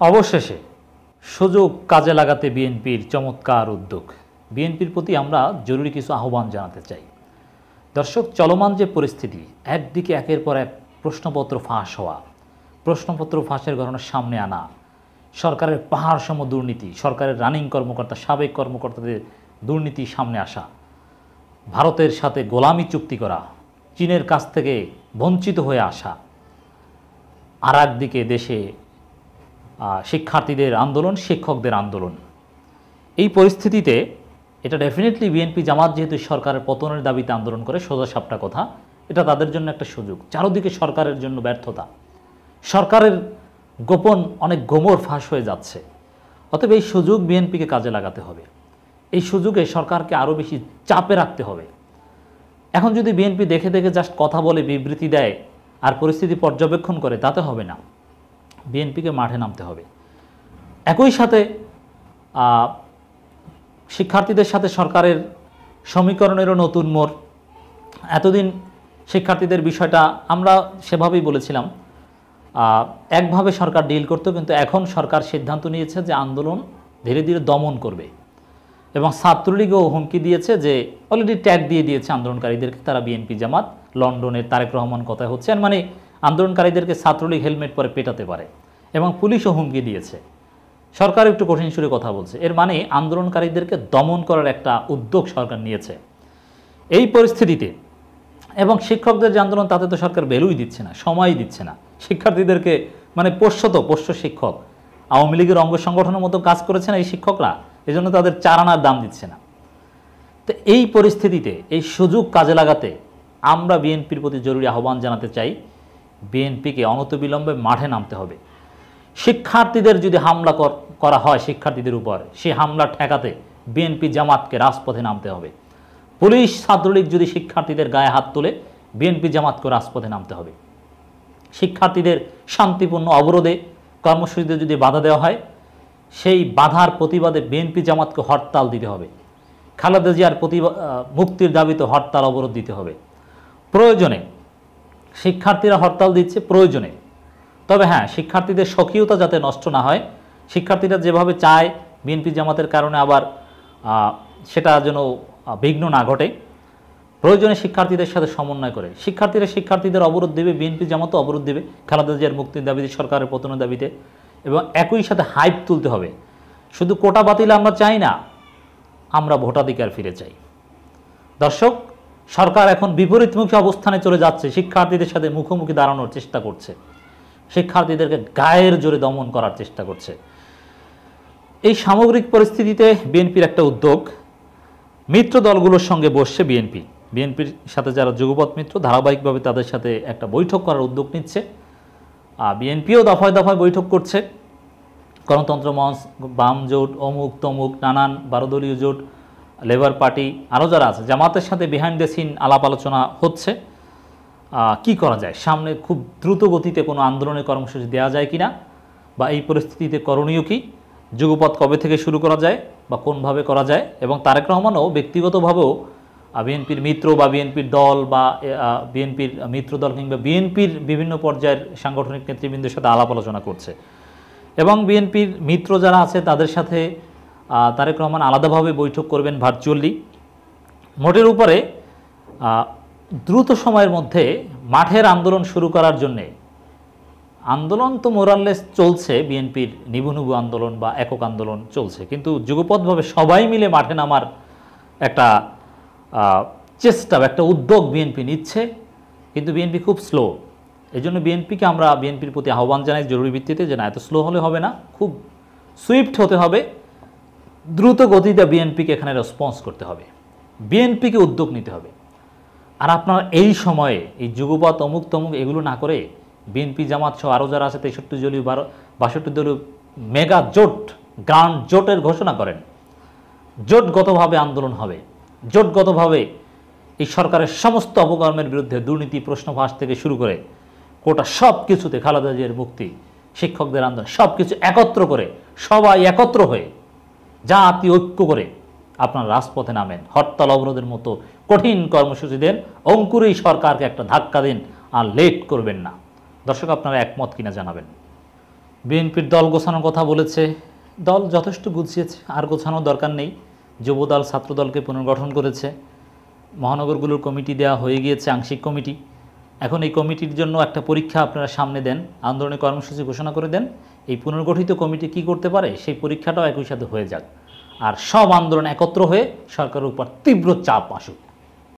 অবশেষে সুযোগ কাজে লাগাতে বিএনপির চমৎকার উদ্যোগ। বিএনপির প্রতি আমরা জরুরি কিছু আহ্বান জানাতে চাই। দর্শক, চলমান যে পরিস্থিতি, একদিকে একের পর এক প্রশ্নপত্র ফাঁস হওয়া, প্রশ্নপত্র ফাঁসের ঘটনা সামনে আনা, সরকারের পাহাড় সম দুর্নীতি, সরকারের রানিং কর্মকর্তা, সাবেক কর্মকর্তাদের দুর্নীতি সামনে আসা, ভারতের সাথে গোলামি চুক্তি করা, চীনের কাছ থেকে বঞ্চিত হয়ে আসা, আর একদিকে দেশে শিক্ষার্থীদের আন্দোলন, শিক্ষকদের আন্দোলন। এই পরিস্থিতিতে এটা ডেফিনেটলি বিএনপি জামাত যেহেতু সরকারের পতনের দাবিতে আন্দোলন করে সোজা সাপটা কথা, এটা তাদের জন্য একটা সুযোগ। চারোদিকে সরকারের জন্য ব্যর্থতা। সরকারের গোপন অনেক গোমর ফাঁস হয়ে যাচ্ছে। অতএব এই সুযোগ বিএনপিকে কাজে লাগাতে হবে। এই সুযোগে সরকারকে আরও বেশি চাপে রাখতে হবে। এখন যদি বিএনপি দেখে দেখে জাস্ট কথা বলে বিবৃতি দেয়, আর পরিস্থিতি পর্যবেক্ষণ করে, তাতে হবে না। বিএনপিকে মাঠে নামতে হবে। একই সাথে শিক্ষার্থীদের সাথে সরকারের সমীকরণেরও নতুন মোড়। এতদিন শিক্ষার্থীদের বিষয়টা আমরা সেভাবেই বলেছিলাম। একভাবে সরকার ডিল করতো, কিন্তু এখন সরকার সিদ্ধান্ত নিয়েছে যে আন্দোলন ধীরে ধীরে দমন করবে। এবং ছাত্রলীগও হুমকি দিয়েছে যে অলরেডি ট্যাগ দিয়ে দিয়েছে আন্দোলনকারীদেরকে, তারা বিএনপি জামাত, লন্ডনের তারেক রহমান কথা হচ্ছেন। মানে আন্দোলনকারীদেরকে ছাত্রলীগ হেলমেট পরে পেটাতে পারে এবং পুলিশও হুমকি দিয়েছে। সরকার একটু কঠিন সুরে কথা বলছে। এর মানে আন্দোলনকারীদেরকে দমন করার একটা উদ্যোগ সরকার নিয়েছে। এই পরিস্থিতিতে এবং শিক্ষকদের যে আন্দোলন, তাতে তো সরকার ভ্যালুই দিচ্ছে না, সময়ই দিচ্ছে না। শিক্ষার্থীদেরকে মানে পোষ্য তো পোষ্য শিক্ষক, আওয়ামী লীগের অঙ্গ সংগঠনের মতো কাজ করেছে না এই শিক্ষকরা, এজন্য তাদের চারানার দাম দিচ্ছে না। তো এই পরিস্থিতিতে, এই সুযোগ কাজে লাগাতে আমরা বিএনপির প্রতি জরুরি আহ্বান জানাতে চাই। বিএনপিকে অনতবিলম্বে মাঠে নামতে হবে। শিক্ষার্থীদের যদি হামলা করা হয় শিক্ষার্থীদের উপর, সেই হামলা ঠেকাতে বিএনপি জামাতকে রাজপথে নামতে হবে। পুলিশ ছাত্রলীগ যদি শিক্ষার্থীদের গায়ে হাত তুলে, বিএনপি জামাতকে রাজপথে নামতে হবে। শিক্ষার্থীদের শান্তিপূর্ণ অবরোধে কর্মসূচিতে যদি বাধা দেওয়া হয়, সেই বাধার প্রতিবাদে বিএনপি জামাতকে হরতাল দিতে হবে। খালেদা জিয়ার প্রতিবা মুক্তির দাবিতে হরতাল অবরোধ দিতে হবে। প্রয়োজনে শিক্ষার্থীরা হরতাল দিচ্ছে প্রয়োজনে। তবে হ্যাঁ শিক্ষার্থীদের স্বকীয়তা যাতে নষ্ট না হয়, শিক্ষার্থীরা যেভাবে চায় বিএনপি জামাতের কারণে আবার সেটা যেন বিঘ্ন না ঘটে। প্রয়োজনে শিক্ষার্থীদের সাথে সমন্বয় করে। শিক্ষার্থীরা শিক্ষার্থীদের অবরোধ দেবে বিএনপি জামাতও অবরোধ দেবে, খালেদা জিয়ার মুক্তির দাবিতে, সরকারের পতনের দাবিতে, এবং একই সাথে হাইপ তুলতে হবে। শুধু কোটা বাতিল আমরা চাই না, আমরা ভোটাধিকার ফিরে চাই। দর্শক সরকার এখন বিপরীতমুখী অবস্থানে চলে যাচ্ছে। শিক্ষার্থীদের সাথে মুখোমুখি দাঁড়ানোর চেষ্টা করছে। শিক্ষার্থীদেরকে গায়ের জোরে দমন করার চেষ্টা করছে। এই সামগ্রিক পরিস্থিতিতে বিএনপির একটা উদ্যোগ। মিত্র দলগুলোর সঙ্গে বসছে বিএনপি। বিএনপির সাথে যারা যুগপথ মিত্র, ধারাবাহিকভাবে তাদের সাথে একটা বৈঠক করার উদ্যোগ নিচ্ছে। আর বিএনপিও দফায় দফায় বৈঠক করছে। গণতন্ত্র মঞ্চ বাম জোট অমুক তমুক নানান বারোদলীয় জোট লেবার পার্টি আরও যারা আছে, জামাতের সাথে বিহাইন্ড দ্য সিন আলাপ আলোচনা হচ্ছে। কি করা যায়? সামনে খুব দ্রুত গতিতে কোনো আন্দোলনের কর্মসূচি দেওয়া যায় কিনা? বা এই পরিস্থিতিতে করণীয় কি? যুগপথ কবে থেকে শুরু করা যায় বা কোনভাবে করা যায়? এবং তারেক রহমানও ব্যক্তিগতভাবেও বিএনপির মিত্র বা বিএনপির দল বা বিএনপির মিত্র দল কিংবা বিএনপির বিভিন্ন পর্যায়ের সাংগঠনিক নেতৃবৃন্দের সাথে আলাপ আলোচনা করছে। এবং বিএনপির মিত্র যারা আছে, তাদের সাথে তারেক রহমান আলাদাভাবে বৈঠক করবেন ভার্চুয়ালি মোটের উপরে দ্রুত সময়ের মধ্যে মাঠের আন্দোলন শুরু করার জন্যে। আন্দোলন তো মোরাললেস চলছে, বিএনপির নিবুনুবু আন্দোলন বা একক আন্দোলন চলছে, কিন্তু যুগপথভাবে সবাই মিলে মাঠে নামার একটা চেষ্টা বা একটা উদ্যোগ বিএনপি নিচ্ছে, কিন্তু বিএনপি খুব স্লো এই জন্য বিএনপিকে আমরা বিএনপির প্রতি আহ্বান জানাই জরুরি ভিত্তিতে যে না, এত স্লো হলে হবে না, খুব সুইফট হতে হবে। দ্রুত গতিতে বিএনপিকে এখানে রেসপন্স করতে হবে। বিএনপিকে উদ্যোগ নিতে হবে। আর আপনার এই সময়ে এই যুগপথ অমুক তমুক এগুলো না করে বিএনপি জামাত সহ আরও যারা আছে, তেষট্টি দলীয় বারো, বাষট্টি দলীয় মেগা জোট গ্রান্ড জোটের ঘোষণা করেন। জোটগতভাবে আন্দোলন হবে। জোটগতভাবে এই সরকারের সমস্ত অপকর্মের বিরুদ্ধে দুর্নীতি, প্রশ্নভাস থেকে শুরু করে কোটা সব কিছুতে খালেদা জিয়ার মুক্তি, শিক্ষকদের আন্দোলন সব কিছু একত্র করে, সবাই একত্র হয়ে জাতি ঐক্য করে আপনার রাজপথে নামেন। হরতাল অবরোধের মতো কঠিন কর্মসূচি দেন। অঙ্কুরেই সরকারকে একটা ধাক্কা দিন আর লেট করবেন না। দর্শক, আপনারা একমত কিনা জানাবেন। বিএনপির দল গোছানোর কথা বলেছে। দল যথেষ্ট গুছিয়েছে, আর গোছানোর দরকার নেই। যুবদল ছাত্রদলকে পুনর্গঠন করেছে। মহানগরগুলোর কমিটি দেওয়া হয়ে গিয়েছে আংশিক কমিটি। এখন এই কমিটির জন্য একটা পরীক্ষা আপনারা সামনে দেন। আন্দোলনের কর্মসূচি ঘোষণা করে দেন। এই পুনর্গঠিত কমিটি কি করতে পারে, সেই পরীক্ষাটাও একই সাথে হয়ে যাক। আর সব আন্দোলন একত্র হয়ে সরকারের উপর তীব্র চাপ আসুক।